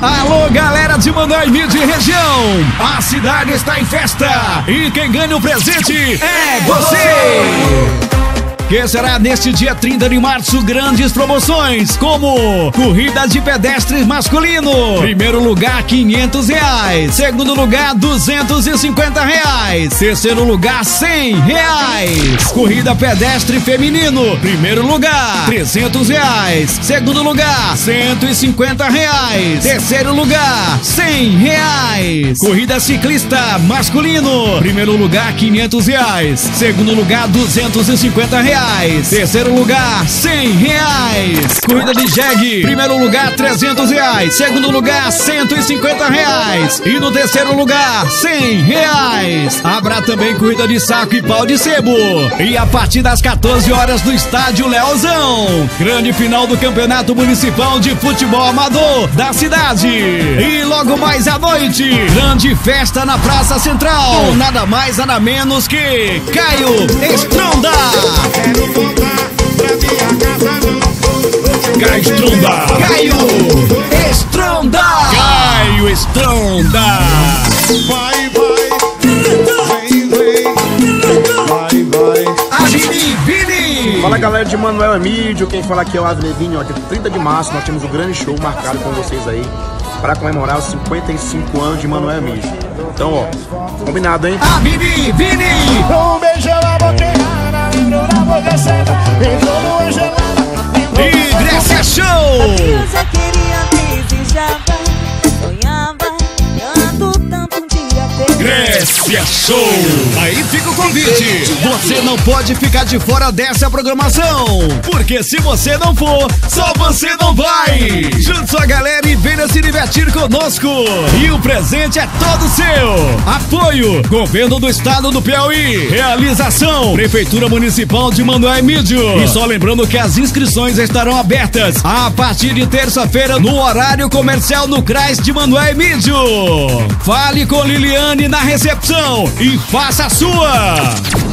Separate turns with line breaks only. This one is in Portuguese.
Alô, galera de Mídia e região! A cidade está em festa e quem ganha o presente é você! Que será neste dia 30 de março grandes promoções, como corrida de pedestres masculino, primeiro lugar 500 reais, segundo lugar 250 reais, terceiro lugar 100 reais, corrida pedestre feminino, primeiro lugar 300 reais, segundo lugar 150 reais, terceiro lugar 100 reais, corrida ciclista masculino, primeiro lugar 500 reais, segundo lugar 250 reais reais. Terceiro lugar, cem reais. Corrida de jegue, primeiro lugar, trezentos reais. Segundo lugar, cento e cinquenta reais. E no terceiro lugar, cem reais. Haverá também corrida de saco e pau de sebo. E a partir das 14 horas no estádio Leozão. Grande final do Campeonato Municipal de Futebol Amador da cidade. E logo mais à noite, grande festa na Praça Central. Nada mais, nada menos que Caio Estronda. Estronda. Caio Estronda. Caio Estronda. Vai, vai. Vem, vem. Vai, vai. Vini, Vini.
Fala galera de Manuel Amídio, quem fala aqui é o Avlevinho, ó, dia 30 de março nós temos um grande show marcado com vocês aí para comemorar os 55 anos de Manuel Amídio. Então, ó, combinado, hein?
Ah, Vini, Grécia Show! Aí fica o convite. Você não pode ficar de fora dessa programação. Porque se você não for, só você não vai. Divertir conosco. E o presente é todo seu. Apoio: Governo do Estado do Piauí. Realização: Prefeitura Municipal de Manoel Mídio. E só lembrando que as inscrições estarão abertas a partir de terça-feira no horário comercial no CRAS de Manoel Mídio. Fale com Liliane na recepção e faça a sua.